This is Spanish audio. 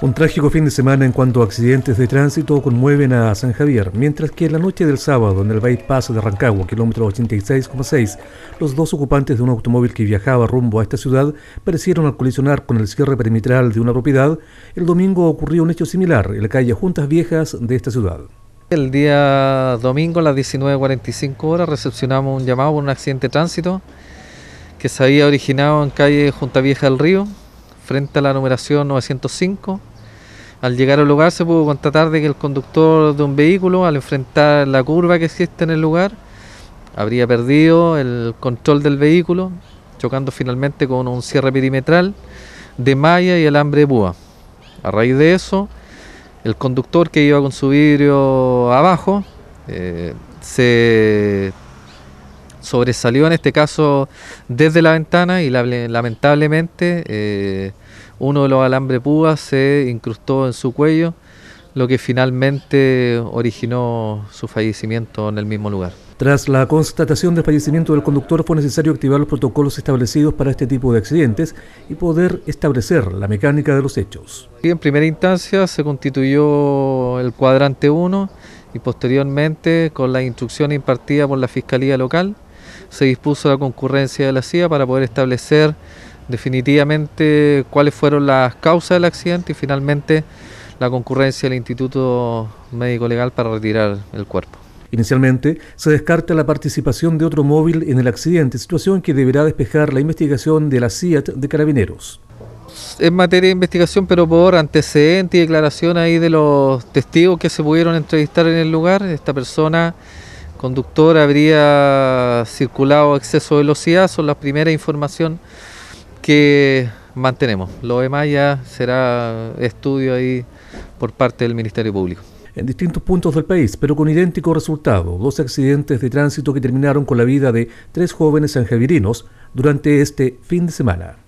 Un trágico fin de semana en cuanto a accidentes de tránsito conmueven a San Javier, mientras que en la noche del sábado en el bypass de Rancagua, kilómetro 86,6, los dos ocupantes de un automóvil que viajaba rumbo a esta ciudad perecieron al colisionar con el cierre perimetral de una propiedad. El domingo ocurrió un hecho similar en la calle Juntas Viejas de esta ciudad. El día domingo a las 19.45 horas recepcionamos un llamado por un accidente de tránsito que se había originado en calle Junta Vieja del Río, frente a la numeración 905. Al llegar al lugar se pudo constatar de que el conductor de un vehículo, al enfrentar la curva que existe en el lugar, habría perdido el control del vehículo, chocando finalmente con un cierre perimetral de malla y alambre de púa. A raíz de eso, el conductor que iba con su vidrio abajo eh, se sobresalió en este caso desde la ventana y lamentablemente eh, uno de los alambres púas se incrustó en su cuello, lo que finalmente originó su fallecimiento en el mismo lugar. Tras la constatación del fallecimiento del conductor fue necesario activar los protocolos establecidos para este tipo de accidentes y poder establecer la mecánica de los hechos. en primera instancia se constituyó el cuadrante 1 y posteriormente con la instrucción impartida por la Fiscalía Local se dispuso la concurrencia de la CIA para poder establecer definitivamente cuáles fueron las causas del accidente y finalmente la concurrencia del Instituto Médico Legal para retirar el cuerpo. Inicialmente se descarta la participación de otro móvil en el accidente, situación que deberá despejar la investigación de la CIAT de Carabineros. Es materia de investigación, pero por antecedente y declaración ahí de los testigos que se pudieron entrevistar en el lugar, esta persona conductor habría circulado a exceso de velocidad, son la primera información que mantenemos. Lo demás ya será estudio ahí por parte del Ministerio Público. En distintos puntos del país, pero con idéntico resultado, dos accidentes de tránsito que terminaron con la vida de tres jóvenes sanjavirinos durante este fin de semana.